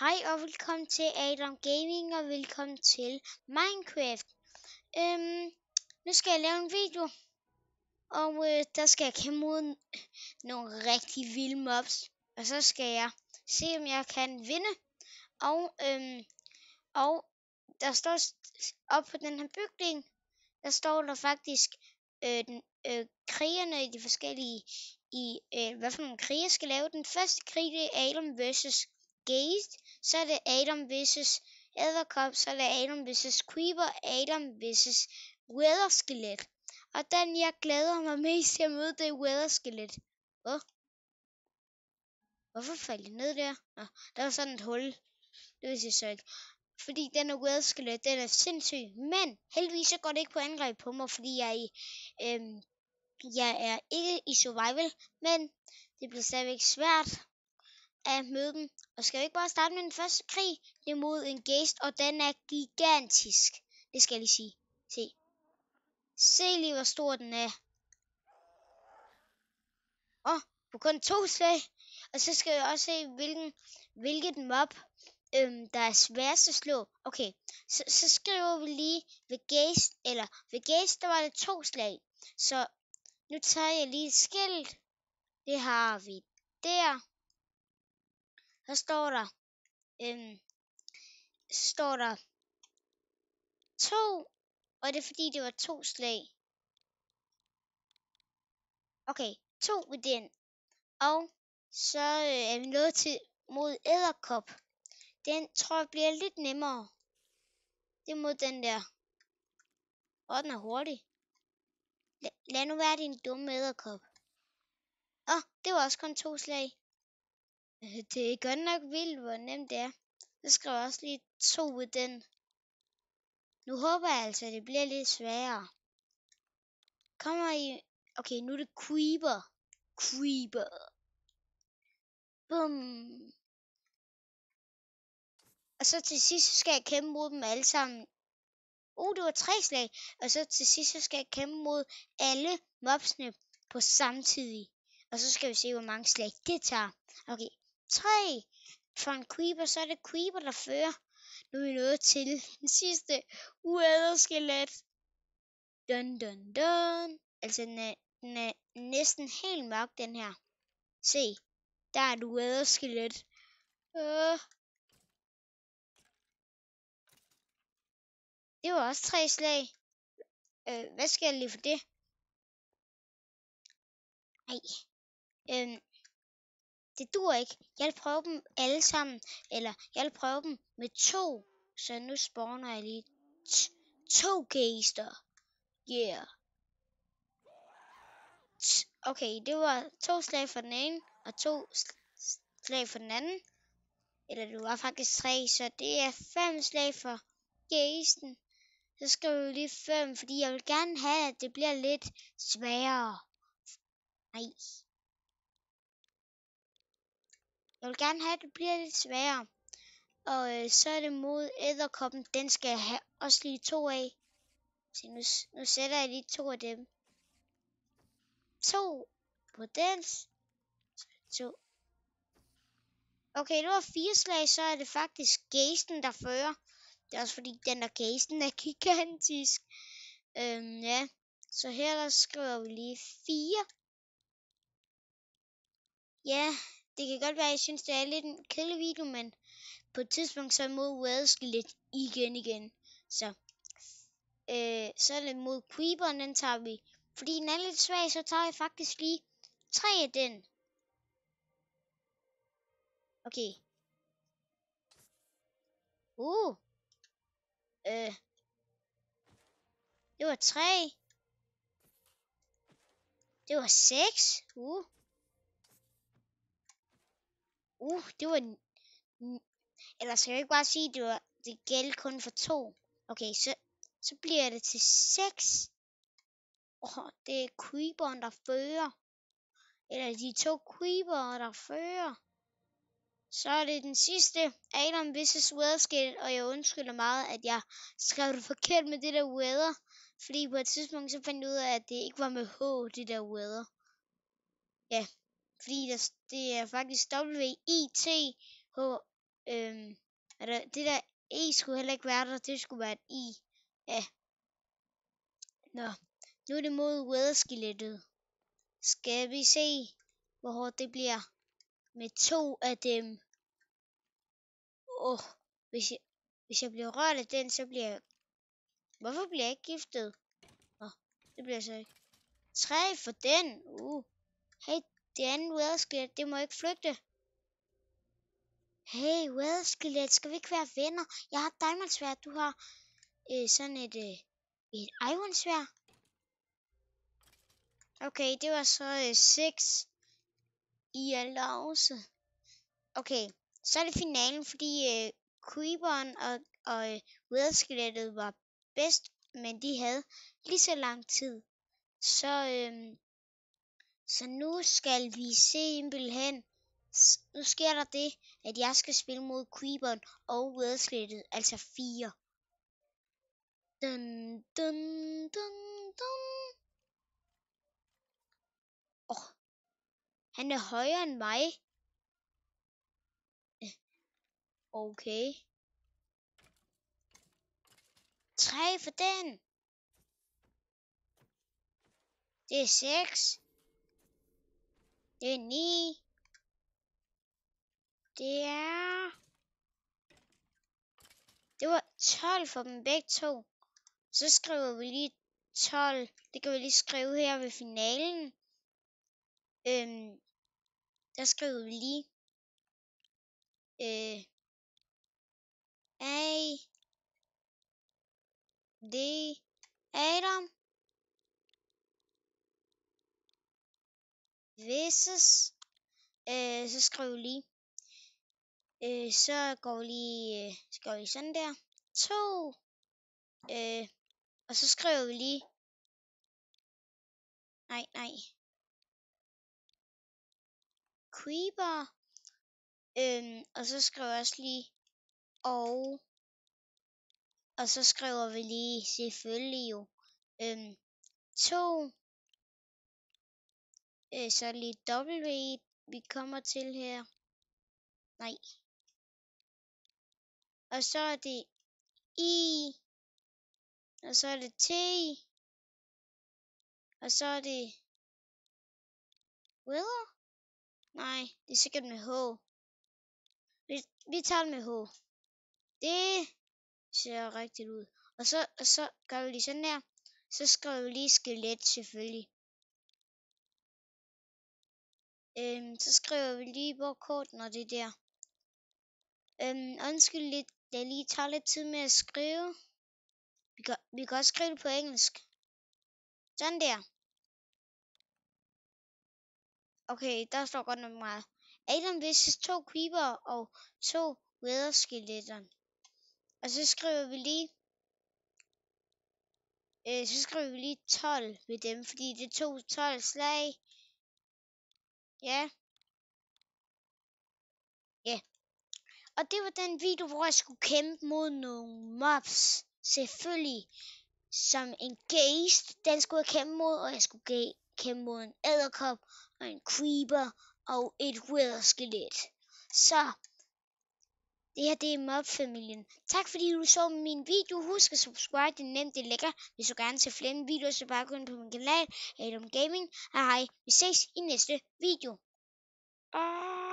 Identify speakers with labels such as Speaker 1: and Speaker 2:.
Speaker 1: Hej og velkommen til Adam Gaming og velkommen til Minecraft. Øhm, nu skal jeg lave en video, og øh, der skal jeg kæmpe mod nogle rigtig vilde mobs. Og så skal jeg se, om jeg kan vinde. Og, øhm, og der står op på den her bygning, der står der faktisk øh, den, øh, krigerne i de forskellige, i øh, hvad for nogle krige skal lave. Den første krig, det er Adam versus Geist, så er det Adam vs. Edderkop, så er det Adam vs. Creeper, Adam vs. Weather Skelet. Og den jeg glæder mig mest til at møde, det er Weather Skelet. Hvor? Hvorfor faldt jeg ned der? Nå, der var sådan et hul. Det vidste jeg så ikke. Fordi den er Weather Skelet, den er sindssyg. Men heldigvis så går det ikke på angreb på mig, fordi jeg er i, øhm, jeg er ikke i survival, men det bliver stadigvæk svært at møde dem. Og skal vi ikke bare starte med den første krig? Det er mod en gæst, og den er gigantisk. Det skal jeg lige sige. Se. Se lige, hvor stor den er. Åh, oh, på kun to slag. Og så skal vi også se, hvilken, hvilket mob, øhm, der er sværest at slå. Okay, så, så skriver vi lige ved gæst, eller ved gæst, der var det to slag. Så nu tager jeg lige et skilt. Det har vi der. Så står der, øhm, så står der to, og det er fordi, det var to slag. Okay, to ved den. Og så øh, er vi nået til mod æderkop. Den tror jeg bliver lidt nemmere. Det er mod den der. Og den er hurtig. L lad nu være din dumme æderkop. Åh, oh, det var også kun to slag. Øh, det er godt nok vildt, hvor nemt det er. Så skriver jeg også lige to i den. Nu håber jeg altså, at det bliver lidt sværere. Kommer I... Okay, nu er det Creeper. Creeper. Bum. Og så til sidst skal jeg kæmpe mod dem alle sammen. Uh, det var tre slag. Og så til sidst så skal jeg kæmpe mod alle mobsene på samtidig. Og så skal vi se, hvor mange slag det tager. Okay, 3. For en creeper, så er det creeper, der fører. Nu er vi nået til den sidste uæderskelet. Dun, dun, dun. Altså, den er, den er næsten helt mørk, den her. Se, der er et uæderskelet. Øh. Det var også tre slag. Øh, hvad skal jeg lige for det? Nej. Øhm, det dur ikke. Jeg vil prøve dem alle sammen, eller jeg vil prøve dem med to. Så nu spawner jeg lige to gæster. Yeah. Okay, det var to slag for den ene, og to slag for den anden. Eller det var faktisk tre, så det er fem slag for gæsten. Så skal vi lige fem, fordi jeg vil gerne have, at det bliver lidt sværere. Nej. Jeg vil gerne have, at det bliver lidt sværere. Og øh, så er det mod æderkoppen. Den skal jeg have også lige to af. Så nu, nu sætter jeg lige to af dem. To på den. To. Okay, det var fire slag, så er det faktisk gæsten, der fører. Det er også fordi, den der gæsten er gigantisk. Øhm, ja. Så her der skriver vi lige fire. Ja, det kan godt være, at jeg synes, det er lidt en kedelig video, men på et tidspunkt så er mod Wales lidt igen igen. Så, øh, så er det mod Creeperen, den tager vi. Fordi den er lidt svag, så tager jeg faktisk lige tre af den. Okay. Uh. Øh. Det var tre. Det var seks. Uh. Uh, det var... Eller skal jeg ikke bare sige, at det, var, det gælder kun for to? Okay, så, så bliver det til seks. Åh, oh, det er creeperen, der fører. Eller de to creeper, der fører. Så er det den sidste, Adam vs. Weather og jeg undskylder meget, at jeg skrev det forkert med det der weather. Fordi på et tidspunkt så fandt jeg ud af, at det ikke var med H, det der weather. Ja, fordi der, det er faktisk W-I-T-H Øhm, der, det der E skulle heller ikke være der, det skulle være et I. Ja. Nå, nu er det mod weather Skal vi se, hvor hårdt det bliver med to af dem. Åh, oh, hvis jeg, hvis jeg bliver rørt af den, så bliver jeg... Hvorfor bliver jeg ikke giftet? Åh, oh, det bliver jeg så ikke. Tre for den. Uh. Hey, det andet weather det må ikke flygte. Hey, weather skal vi ikke være venner? Jeg har diamondsvær, du har øh, sådan et, øh, et ironsvær. Okay, det var så 6 øh, i alliance. Okay, så er det finalen, fordi øh, Creeperen og, og øh, Weatherskelettet var bedst, men de havde lige så lang tid. Så, øh, så nu skal vi simpelthen, nu sker der det, at jeg skal spille mod Creeperen og Weatherskelettet, altså fire. Dun, dun, dun, dun. Oh, han er højere end mig. Eh, okay. Tre for den. Det er seks. Det er 9. Det er... Det var 12 for dem begge to. Så skriver vi lige 12. Det kan vi lige skrive her ved finalen. Øhm, der skriver vi lige øh, A D Adam versus øh, så skriver vi lige. Øh, så går vi lige øh, så går vi sådan der. To øh, og så skriver vi lige. Nej nej. Creeper øhm, og så skriver jeg også lige. Og og så skriver vi lige selvfølgelig jo øhm, to øh, så lige W vi kommer til her nej og så er det I og så er det T og så er det Wither? Nej, det er sikkert med H. Vi, vi tager det med H. Det ser rigtigt ud. Og så, og så gør vi lige sådan der. Så skriver vi lige skelet selvfølgelig. Øhm, så skriver vi lige hvor kort, når det der. Øhm, undskyld lidt, det lige tager lidt tid med at skrive. Vi kan, vi kan også skrive det på engelsk. Sådan der. Okay, der står godt nok meget. Adam vs. to creeper og to weather Og så skriver vi lige øh, så skriver vi lige 12 ved dem, fordi det tog 12 slag. Ja. Ja. Og det var den video, hvor jeg skulle kæmpe mod nogle mobs. Selvfølgelig. Som en geist, den skulle jeg kæmpe mod, og jeg skulle kæmpe mod en æderkop og en creeper og et wither-skelet. Så, det her det er mob-familien. Tak fordi du så min video. Husk at subscribe, det er nemt, det er lækkert. Hvis du gerne ser flere videoer, så bare gå ind på min kanal, Adam Gaming. Og hej, vi ses i næste video. Ah.